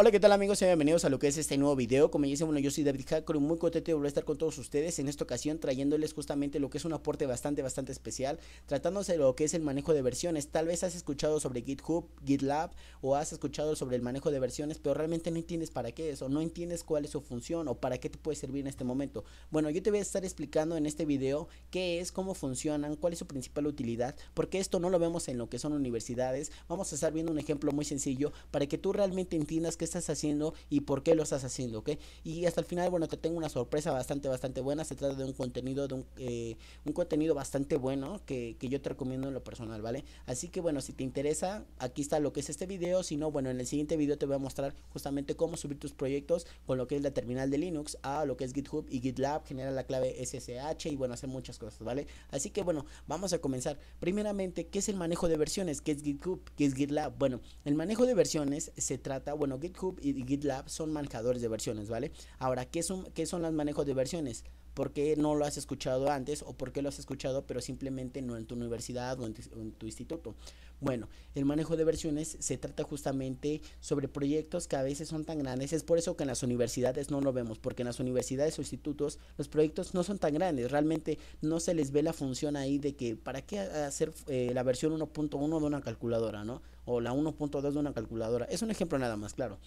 Hola, ¿qué tal amigos? Bienvenidos a lo que es este nuevo video. Como ya dicen, bueno, yo soy David Hacker y muy contento de volver a estar con todos ustedes en esta ocasión trayéndoles justamente lo que es un aporte bastante, bastante especial, tratándose de lo que es el manejo de versiones. Tal vez has escuchado sobre GitHub, GitLab o has escuchado sobre el manejo de versiones, pero realmente no entiendes para qué es o no entiendes cuál es su función o para qué te puede servir en este momento. Bueno, yo te voy a estar explicando en este video qué es, cómo funcionan, cuál es su principal utilidad, porque esto no lo vemos en lo que son universidades. Vamos a estar viendo un ejemplo muy sencillo para que tú realmente entiendas qué estás haciendo y por qué lo estás haciendo, ¿ok? Y hasta el final, bueno, te tengo una sorpresa bastante, bastante buena. Se trata de un contenido, de un, eh, un contenido bastante bueno que, que, yo te recomiendo en lo personal, ¿vale? Así que bueno, si te interesa, aquí está lo que es este video. Si no, bueno, en el siguiente video te voy a mostrar justamente cómo subir tus proyectos con lo que es la terminal de Linux a lo que es GitHub y GitLab, generar la clave SSH y bueno, hacer muchas cosas, ¿vale? Así que bueno, vamos a comenzar. Primeramente, ¿qué es el manejo de versiones? ¿Qué es GitHub? ¿Qué es GitLab? Bueno, el manejo de versiones se trata, bueno, GitHub y GitLab son manejadores de versiones, ¿vale? Ahora, ¿qué son, qué son los manejos de versiones? ¿Por qué no lo has escuchado antes o por qué lo has escuchado pero simplemente no en tu universidad o en tu, en tu, instituto? Bueno, el manejo de versiones se trata justamente sobre proyectos que a veces son tan grandes. Es por eso que en las universidades no lo vemos, porque en las universidades o institutos los proyectos no son tan grandes. Realmente no se les ve la función ahí de que para qué hacer eh, la versión 1.1 de una calculadora, ¿no? O la 1.2 de una calculadora. Es un ejemplo nada más, claro.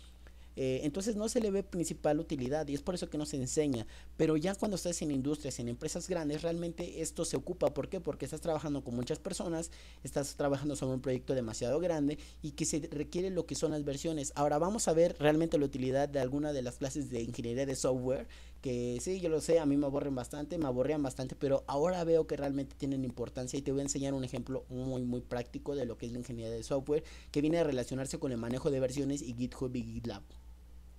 Eh, entonces no se le ve principal utilidad y es por eso que no se enseña. Pero ya cuando estás en industrias, en empresas grandes, realmente esto se ocupa. ¿Por qué? Porque estás trabajando con muchas personas, estás trabajando sobre un proyecto demasiado grande y que se requiere lo que son las versiones. Ahora vamos a ver realmente la utilidad de alguna de las clases de ingeniería de software. Que sí, yo lo sé, a mí me aburren bastante, me aburrían bastante, pero ahora veo que realmente tienen importancia y te voy a enseñar un ejemplo muy, muy práctico de lo que es la ingeniería de software que viene a relacionarse con el manejo de versiones y GitHub y GitLab.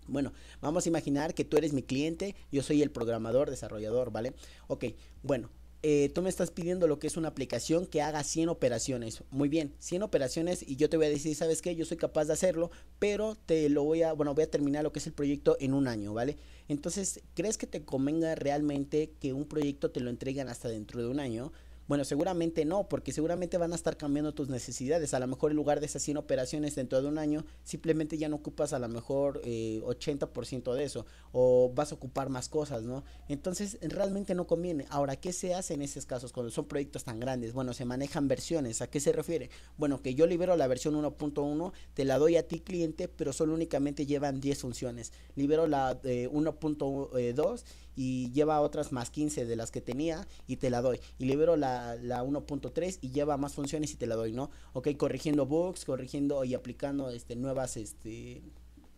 Bueno, vamos a imaginar que tú eres mi cliente, yo soy el programador, desarrollador, ¿vale? Ok, bueno, eh, tú me estás pidiendo lo que es una aplicación que haga 100 operaciones. Muy bien, 100 operaciones y yo te voy a decir, ¿sabes qué? Yo soy capaz de hacerlo, pero te lo voy a, bueno, voy a terminar lo que es el proyecto en un año, ¿vale? Entonces, ¿crees que te convenga realmente que un proyecto te lo entreguen hasta dentro de un año? Bueno, seguramente no, porque seguramente van a estar cambiando tus necesidades. A lo mejor en lugar de esas 100 operaciones dentro de un año, simplemente ya no ocupas a lo mejor eh, 80% de eso o vas a ocupar más cosas, ¿no? Entonces realmente no conviene. Ahora, ¿qué se hace en esos casos cuando son proyectos tan grandes? Bueno, se manejan versiones. ¿A qué se refiere? Bueno, que yo libero la versión 1.1, te la doy a ti cliente, pero solo únicamente llevan 10 funciones. Libero la eh, 1.2 y lleva otras más 15 de las que tenía y te la doy. Y libero la, la 1.3 y lleva más funciones y te la doy, ¿no? Ok, corrigiendo bugs, corrigiendo y aplicando este, nuevas, este,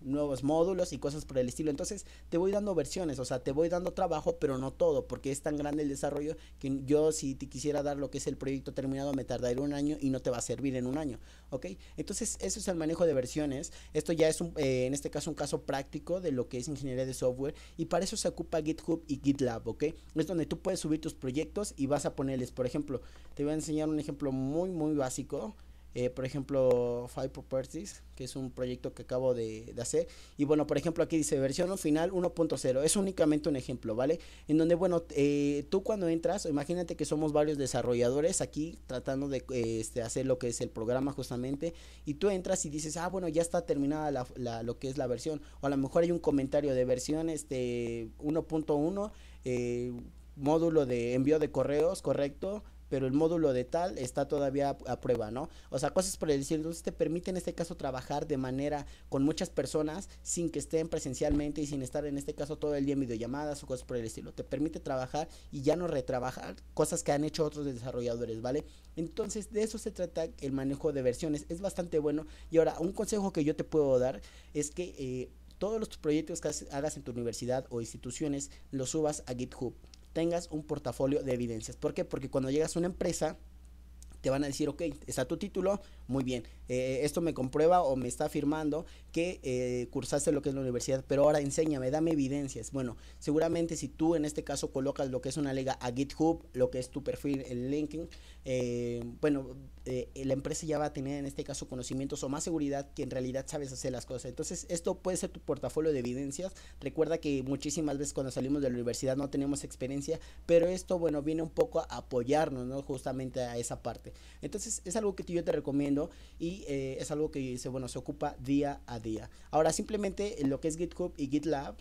nuevos módulos y cosas por el estilo. Entonces te voy dando versiones, o sea, te voy dando trabajo, pero no todo, porque es tan grande el desarrollo que yo si te quisiera dar lo que es el proyecto terminado me tardaría un año y no te va a servir en un año, ¿ok? Entonces eso es el manejo de versiones. Esto ya es un, eh, en este caso un caso práctico de lo que es ingeniería de software y para eso se ocupa GitHub y GitLab, ¿ok? Es donde tú puedes subir tus proyectos y vas a ponerles, por ejemplo, te voy a enseñar un ejemplo muy, muy básico. Eh, por ejemplo, Five Properties, que es un proyecto que acabo de, hacer. Y bueno, por ejemplo, aquí dice versión final 1.0. Es únicamente un ejemplo, ¿vale? En donde, bueno, eh, tú cuando entras, imagínate que somos varios desarrolladores aquí tratando de eh, este, hacer lo que es el programa justamente. Y tú entras y dices, ah, bueno, ya está terminada la, la, lo que es la versión. O a lo mejor hay un comentario de versión este 1.1, eh, módulo de envío de correos, correcto pero el módulo de tal está todavía a, prueba, ¿no? O sea, cosas por el estilo. Entonces te permite en este caso trabajar de manera con muchas personas sin que estén presencialmente y sin estar en este caso todo el día en videollamadas o cosas por el estilo. Te permite trabajar y ya no retrabajar cosas que han hecho otros desarrolladores, ¿vale? Entonces de eso se trata el manejo de versiones. Es bastante bueno. Y ahora, un consejo que yo te puedo dar es que eh, todos los proyectos que hagas en tu universidad o instituciones los subas a GitHub tengas un portafolio de evidencias. ¿Por qué? Porque cuando llegas a una empresa, te van a decir, ok, está tu título, muy bien, eh, esto me comprueba o me está afirmando que eh, cursaste lo que es la universidad, pero ahora enséñame, dame evidencias. Bueno, seguramente si tú en este caso colocas lo que es una liga a GitHub, lo que es tu perfil en LinkedIn, eh, bueno, eh, la empresa ya va a tener en este caso conocimientos o más seguridad que en realidad sabes hacer las cosas. Entonces, esto puede ser tu portafolio de evidencias. Recuerda que muchísimas veces cuando salimos de la universidad no tenemos experiencia, pero esto, bueno, viene un poco a apoyarnos, ¿no? Justamente a esa parte. Entonces, es algo que yo te recomiendo y eh, es algo que se, bueno, se ocupa día a día. Ahora, simplemente lo que es GitHub y GitLab,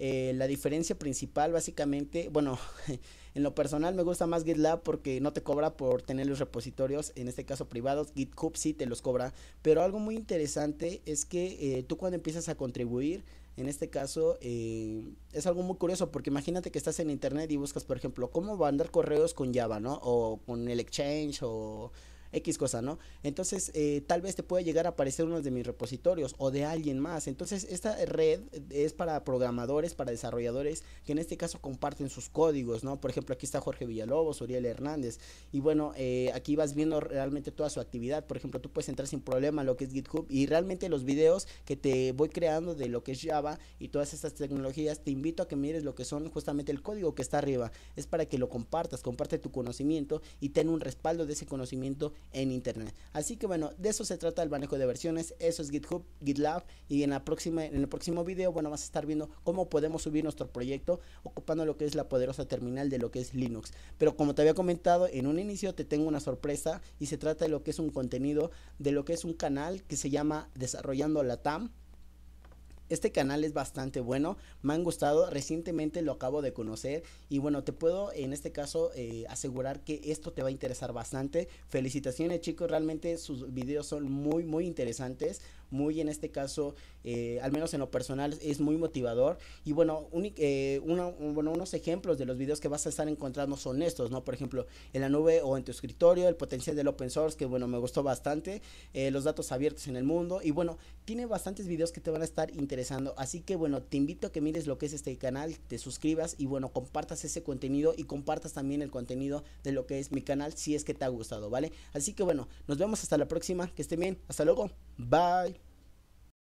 eh, la diferencia principal básicamente, bueno, en lo personal me gusta más GitLab porque no te cobra por tener los repositorios, en este caso privados, GitHub sí te los cobra, pero algo muy interesante es que eh, tú cuando empiezas a contribuir, en este caso eh, es algo muy curioso porque imagínate que estás en internet y buscas, por ejemplo, cómo mandar correos con Java, ¿no? O con el Exchange o X cosa, ¿no? Entonces, eh, tal vez te puede llegar a aparecer uno de mis repositorios o de alguien más. Entonces, esta red es para programadores, para desarrolladores que en este caso comparten sus códigos, ¿no? Por ejemplo, aquí está Jorge Villalobos, Uriel Hernández. Y bueno, eh, aquí vas viendo realmente toda su actividad. Por ejemplo, tú puedes entrar sin problema a lo que es GitHub y realmente los videos que te voy creando de lo que es Java y todas estas tecnologías, te invito a que mires lo que son justamente el código que está arriba. Es para que lo compartas, comparte tu conocimiento y ten un respaldo de ese conocimiento en internet. Así que bueno, de eso se trata el manejo de versiones, eso es GitHub, GitLab y en la próxima en el próximo video, bueno, vas a estar viendo cómo podemos subir nuestro proyecto ocupando lo que es la poderosa terminal de lo que es Linux. Pero como te había comentado en un inicio te tengo una sorpresa y se trata de lo que es un contenido de lo que es un canal que se llama Desarrollando la TAM este canal es bastante bueno, me han gustado, recientemente lo acabo de conocer y bueno, te puedo en este caso eh, asegurar que esto te va a interesar bastante. Felicitaciones chicos, realmente sus videos son muy muy interesantes, muy en este caso, eh, al menos en lo personal, es muy motivador. Y bueno, eh, bueno, unos ejemplos de los videos que vas a estar encontrando son estos, ¿no? Por ejemplo, en la nube o en tu escritorio, el potencial del open source, que bueno, me gustó bastante, los datos abiertos en el mundo y bueno, tiene bastantes videos que te van a estar interesando Así que bueno, te invito a que mires lo que es este canal, te suscribas y bueno, compartas ese contenido y compartas también el contenido de lo que es mi canal si es que te ha gustado, ¿vale? Así que bueno, nos vemos hasta la próxima, que estén bien, hasta luego, bye.